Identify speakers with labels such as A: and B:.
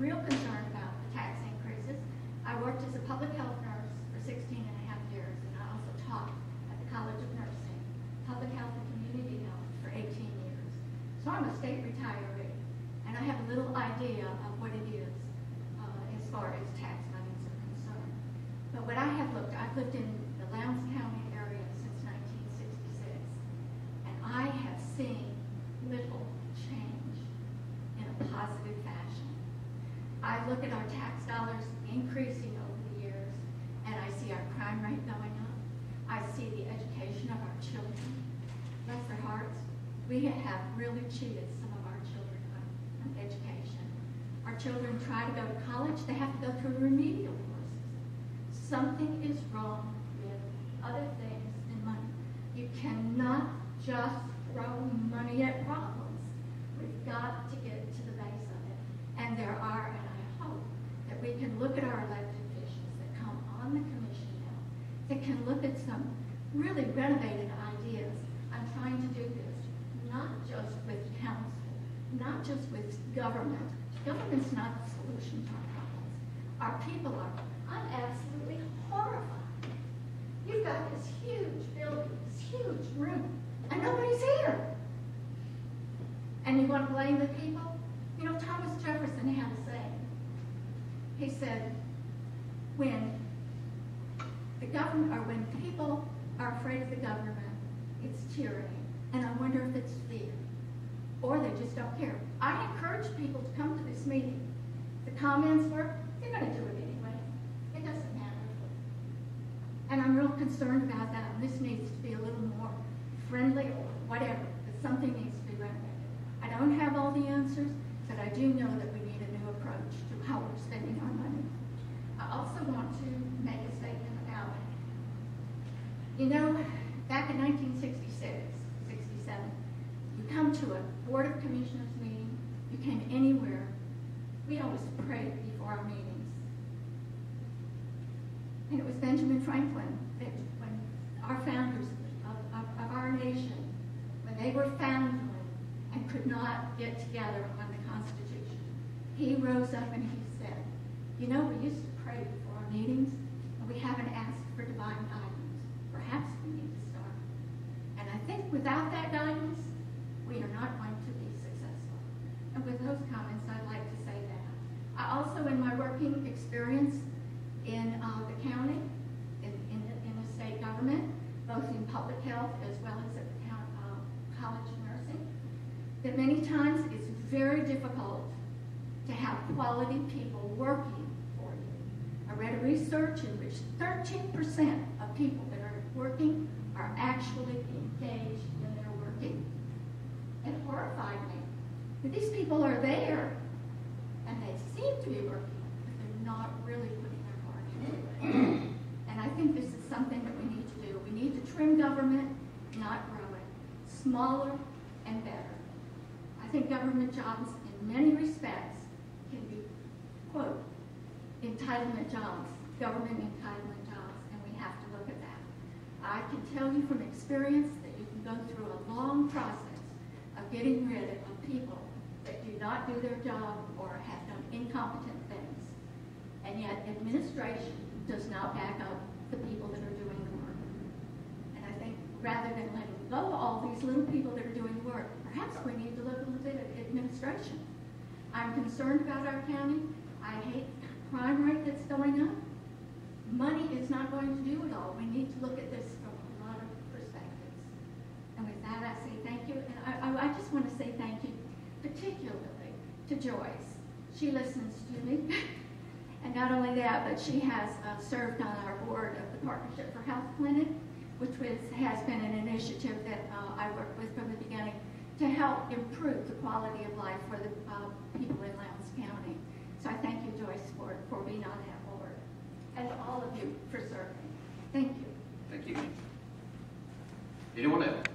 A: real concern about the tax increases. I worked as a public health nurse for 16 and a half years, and I also taught at the College of Nursing, public health and community health for 18 years. So I'm a state retiree, and I have a little idea of what it is uh, as far as tax monies are concerned. But what I have looked, I've lived in the Lowndes County I look at our tax dollars increasing over the years, and I see our crime rate going up. I see the education of our children. Bless their hearts. We have really cheated some of our children on education. Our children try to go to college, they have to go through remedial courses. Something is wrong with other things than money. You cannot just throw money at problems. We've got to get to the base of it. And there are, we can look at our elected officials that come on the commission now, that can look at some really renovated ideas on trying to do this, not just with council, not just with government. Government's not the solution to our problems. Our people are. I'm absolutely horrified. You've got this huge building, this huge room, and nobody's here. And you want to blame the people? You know, Thomas Jefferson had a saying. Said, when the government, or when people are afraid of the government, it's tyranny. And I wonder if it's fear. Or they just don't care. I encourage people to come to this meeting. The comments were, they're going to do it anyway. It doesn't matter. And I'm real concerned about that. And this needs to be a little more friendly or whatever. But something needs to be renovated. I don't have all the answers, but I do know that we need approach to how we're spending our money. I also want to make a statement about, you know, back in 1966, 67, you come to a Board of Commissioners meeting, you came anywhere, we always prayed before our meetings. And it was Benjamin Franklin that when our founders of, of, of our nation, when they were foundling and could not get together on the Constitution, he rose up and he said, you know, we used to pray before our meetings, and we haven't asked for divine guidance. Perhaps we need to start. And I think without that guidance, we are not going to be successful. And with those comments, I'd like to say that. I also, in my working experience in uh, the county, in, in, the, in the state government, both in public health as well as at the uh, college of nursing, that many times it's very difficult to have quality people working for you. I read a research in which 13% of people that are working are actually engaged in their working. It horrified me. But these people are there, and they seem to be working, but they're not really putting their heart into it. And I think this is something that we need to do. We need to trim government, not grow it. Smaller and better. I think government jobs, in many respects, can be, quote, entitlement jobs, government entitlement jobs, and we have to look at that. I can tell you from experience that you can go through a long process of getting rid of people that do not do their job or have done incompetent things. And yet administration does not back up the people that are doing the work. And I think rather than letting go all these little people that are doing the work, perhaps we need to look a little bit at administration. I'm concerned about our county. I hate the crime rate that's going up. Money is not going to do it all. We need to look at this from a lot of perspectives. And with that, I say thank you. And I, I, just want to say thank you particularly to Joyce. She listens to me. and not only that, but she has uh, served on our board of the Partnership for Health Clinic, which was, has been an initiative that uh, I worked with from the beginning to help improve the quality of life for the uh, people in Lowndes County. So I thank you, Joyce, for, for being on that board, and all of you for serving. Thank you.
B: Thank you. Anyone else?